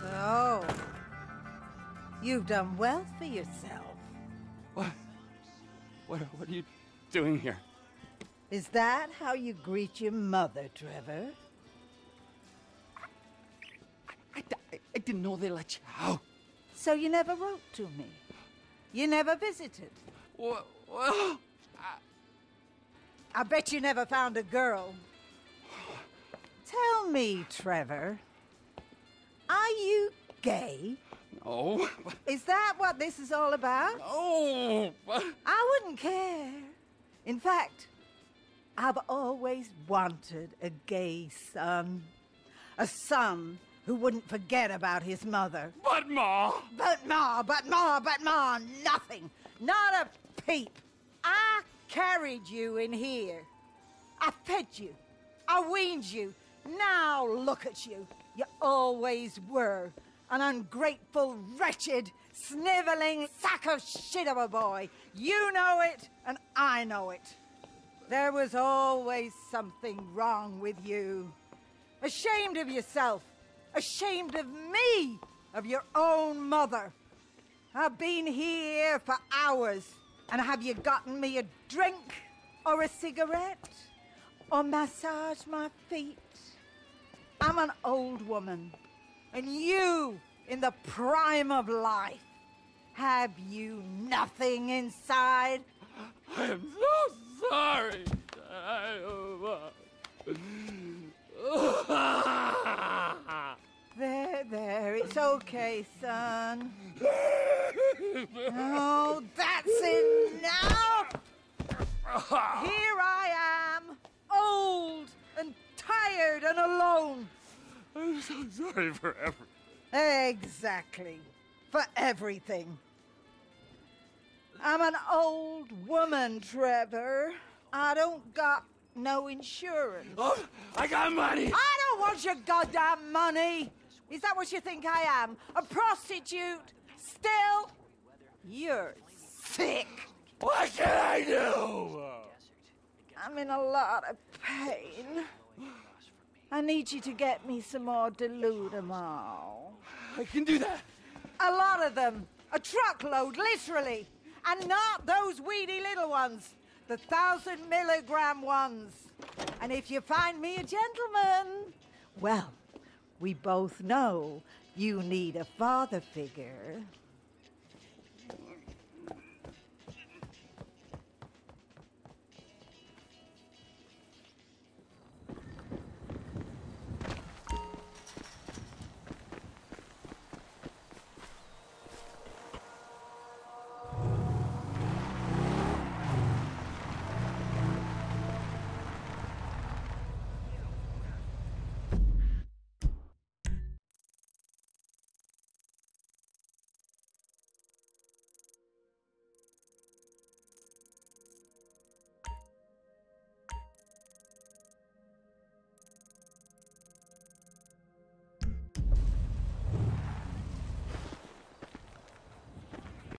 So, you've done well for yourself. What? What, what are you doing here? Is that how you greet your mother, Trevor? I, I, I didn't know they let you out. So you never wrote to me? You never visited? Well, well I, I bet you never found a girl. Tell me, Trevor, you gay? no. Is that what this is all about? No. I wouldn't care. In fact, I've always wanted a gay son. A son who wouldn't forget about his mother. But, Ma. But ma, but ma, but ma, nothing. Not a peep. I carried you in here. I fed you. I weaned you. Now look at you. You always were. An ungrateful, wretched, sniveling sack of shit of a boy. You know it, and I know it. There was always something wrong with you. Ashamed of yourself. Ashamed of me. Of your own mother. I've been here for hours. And have you gotten me a drink? Or a cigarette? Or massage my feet? I'm an old woman. And you, in the prime of life, have you nothing inside? I am so sorry. There, there, it's okay, son. Oh, that's alone. I'm so sorry for everything. Exactly. For everything. I'm an old woman, Trevor. I don't got no insurance. Oh, I got money. I don't want your goddamn money. Is that what you think I am? A prostitute? Still? You're sick. What can I do? I'm in a lot of pain. I need you to get me some more Deludamol. I can do that. A lot of them. A truckload, literally. And not those weedy little ones. The thousand milligram ones. And if you find me a gentleman, well, we both know you need a father figure.